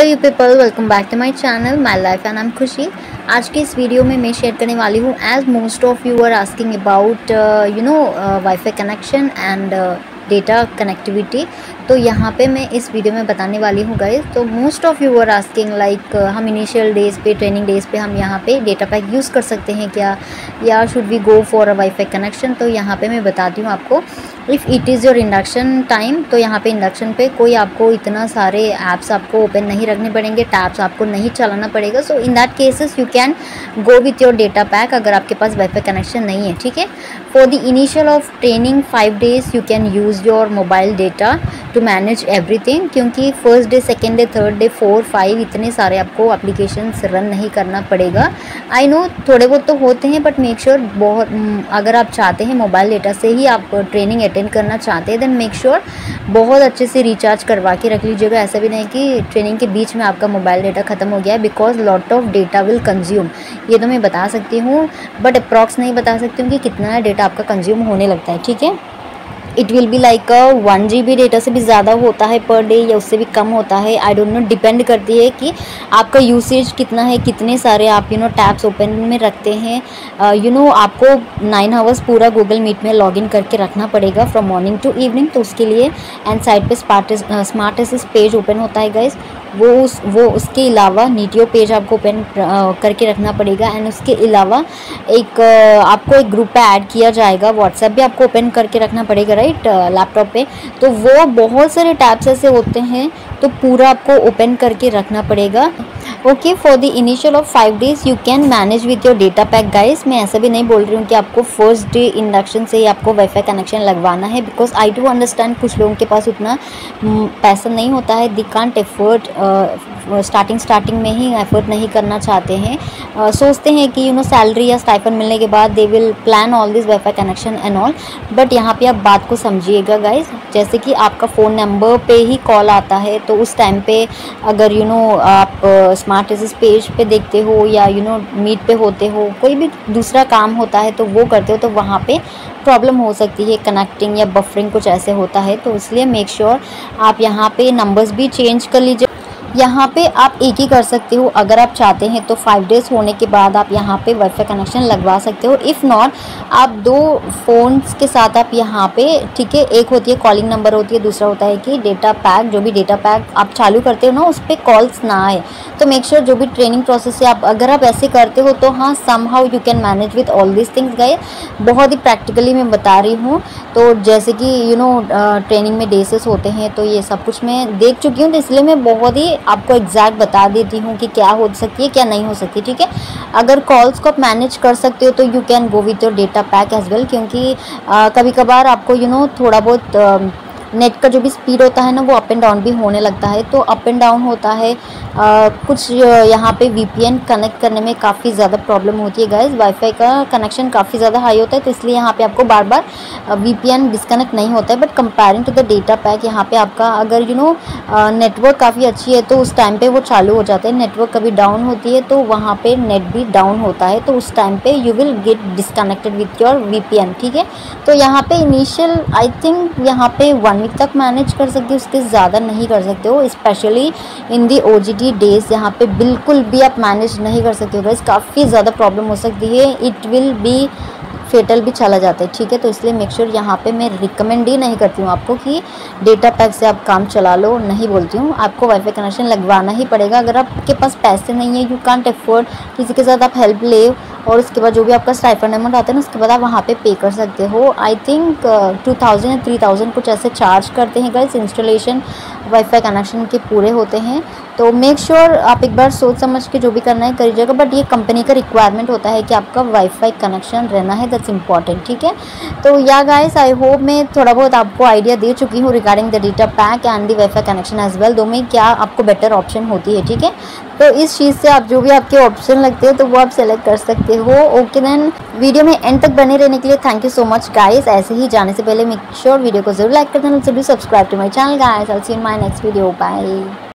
Hello you people welcome back to my channel my life and नाम खुशी आज की इस वीडियो में मैं शेयर करने वाली हूँ as most of you are asking about you know wifi connection and data connectivity तो यहाँ पे मैं इस वीडियो में बताने वाली हूँ गाइज़ तो most of you are asking like हम इनिशियल डेज़ पे ट्रेनिंग डेज़ पे हम यहाँ पे डेटा पैक यूज़ कर सकते हैं क्या? या should we go for a wifi connection तो यहाँ पे मैं बताती हूँ आपको। If it is your induction time तो यहाँ पे इंडक्शन पे कोई आपको इतना सारे ऐप्स आपको ओपन नहीं रखने पड़ेंगे टैब्स आपको नहीं चलाना पड़ेगा। So in that cases you can go with your data pack अगर आपके पास वाईफाई कनेक्शन नहीं है, ठीक है? For the initial of training five days you can use your mobile data to manage everything क्योंकि first day second day third day four five इतने सारे आपको एप्लीकेशन रन नहीं करना पड़ेगा। आई नो थोड़े बहुत तो होते हैं बट मेक श्योर बहुत, अगर आप चाहते हैं मोबाइल डेटा से ही आप ट्रेनिंग अटेंड करना चाहते हैं देन मेक श्योर बहुत अच्छे से रिचार्ज करवा के रख लीजिएगा। ऐसा भी नहीं कि ट्रेनिंग के बीच में आपका मोबाइल डेटा ख़त्म हो गया है because lot of data will consume ये तो मैं बता सकती हूँ बट अप्रॉक्स नहीं बता सकती हूँ कि कितना डेटा आपका कंज्यूम होने लगता है, ठीक है? It will be like one G B data से भी ज़्यादा होता है पर डे या उससे भी कम होता है। आई डोंट नो डिपेंड करती है कि आपका यूसेज कितना है कितने सारे आप यू नो टैब्स ओपन में रखते हैं। यू uh, नो आपको नाइन आवर्स पूरा गूगल मीट में लॉगिन करके रखना पड़ेगा फ्रॉम मॉर्निंग टू इवनिंग तो उसके लिए एंड साइड पे स्मार्ट स्मार्ट पेज ओपन होता है गाइज़ वो उस, वो उसके अलावा नीटियो पेज आपको ओपन करके रखना पड़ेगा एंड उसके अलावा एक आपको एक ग्रुप पे ऐड किया जाएगा व्हाट्सएप भी आपको ओपन करके रखना पड़ेगा राइट लैपटॉप पे। तो वो बहुत सारे टैब्स ऐसे होते हैं तो पूरा आपको ओपन करके रखना पड़ेगा। Okay for the initial of five days you can manage with your data pack guys मैं ऐसा भी नहीं बोल रही हूँ कि आपको फ़र्स्ट डे इंडक्शन से ही आपको वाईफाई कनेक्शन लगवाना है बिकॉज़ आई डू अंडरस्टैंड कुछ लोगों के पास उतना पैसा नहीं होता है. They can't afford starting starting में ही एफर्ट नहीं करना चाहते हैं. Uh, सोचते हैं कि यू नो सैलरी या स्टाइफन मिलने के बाद they will plan all this wifi connection and all but यहाँ पे आप बात को समझिएगा गाइज़ जैसे कि आपका फ़ोन नंबर पे ही कॉल आता है तो उस टाइम पे अगर यू you नो know, आप स्मार्ट एसिस पेज पे देखते हो या यू नो मीट पे होते हो, कोई भी दूसरा काम होता है तो वो करते हो तो वहाँ पे प्रॉब्लम हो सकती है कनेक्टिंग या बफरिंग कुछ ऐसे होता है तो इसलिए मेक श्योर sure आप यहाँ पे नंबर्स भी चेंज कर लीजिए। यहाँ पे आप एक ही कर सकते हो। अगर आप चाहते हैं तो फाइव डेज़ होने के बाद आप यहाँ पे वाईफाई कनेक्शन लगवा सकते हो। इफ़ नॉट आप दो फ़ोन्स के साथ आप यहाँ पे, ठीक है, एक होती है कॉलिंग नंबर होती है, दूसरा होता है कि डेटा पैक जो भी डेटा पैक आप चालू करते हो ना, उस पर कॉल्स ना आए। तो मेक श्योर sure जो भी ट्रेनिंग प्रोसेस है आप, अगर आप ऐसे करते हो तो हाँ somehow you can manage with all this things गए बहुत ही प्रैक्टिकली मैं बता रही हूँ। तो जैसे कि यू नो ट्रेनिंग में डेसेस होते हैं तो ये सब कुछ मैं देख चुकी हूँ तो इसलिए मैं बहुत ही आपको एग्जैक्ट बता देती हूँ कि क्या हो सकती है क्या नहीं हो सकती ठीक है? अगर कॉल्स को आप मैनेज कर सकते हो तो you can go with your data pack as well क्योंकि आ, कभी कभार आपको यू you नो know, थोड़ा बहुत uh, नेट का जो भी स्पीड होता है ना वो अप एंड डाउन भी होने लगता है। तो अप एंड डाउन होता है। आ, कुछ यहाँ पे वीपीएन कनेक्ट करने में काफ़ी ज़्यादा प्रॉब्लम होती है गैस वाईफाई का कनेक्शन काफ़ी ज़्यादा हाई होता है तो इसलिए यहाँ पे आपको बार बार वीपीएन डिस्कनेक्ट नहीं होता है। But comparing to the data pack यहाँ पे आपका अगर यू नो नेटवर्क काफ़ी अच्छी है तो उस टाइम पर वो चालू हो जाता है। नेटवर्क कभी डाउन होती है तो वहाँ पर नेट भी डाउन होता है। तो उस टाइम पर you will get disconnected with your VPN ठीक है? तो यहाँ पर इनिशियल आई थिंक यहाँ पे वन वीक तक मैनेज कर सकते हो उसके ज़्यादा नहीं कर सकते हो specially in the O G T days यहाँ पे बिल्कुल भी आप मैनेज नहीं कर सकते हो गाइज़ काफ़ी ज़्यादा प्रॉब्लम हो सकती है। इट विल बी फेटल भी चला जाता है, ठीक है? तो इसलिए मेक श्योर यहाँ पे मैं रिकमेंड ही नहीं करती हूँ आपको कि डेटा पैक से आप काम चला लो, नहीं बोलती हूँ। आपको वाईफाई कनेक्शन लगवाना ही पड़ेगा। अगर आपके पास पैसे नहीं है यू कांट एफोर्ड किसी के साथ आप हेल्प ले और उसके बाद जो भी आपका स्टाइफन अमाउंट आता है ना, उसके बाद आप वहाँ पे पे कर सकते हो। आई थिंक टू थाउज़ेंड या थ्री थाउज़ेंड कुछ ऐसे चार्ज करते हैं गाइस इंस्टॉलेशन वाईफाई कनेक्शन के पूरे होते हैं। तो मेक श्योर sure आप एक बार सोच समझ के जो भी करना है करिएगा बट ये कंपनी का रिक्वायरमेंट होता है कि आपका वाईफाई कनेक्शन रहना है दैट्स इंपॉर्टेंट ठीक है? तो या गाइस आई होप मैं थोड़ा बहुत आपको आइडिया दे चुकी हूँ regarding the data pack and the wifi connection as well दो में क्या आपको बेटर ऑप्शन होती है, ठीक है? तो इस चीज़ से आप जो भी आपके ऑप्शन लगते हैं तो वो आप सेलेक्ट कर सकते हो। ओके देन वीडियो में एंड तक बने रहने के लिए thank you so much guys ऐसे ही जाने से पहले मेक श्योर वीडियो को ज़रूर लाइक कर देना ज़रूर subscribe to my channel guys I see in my next video bye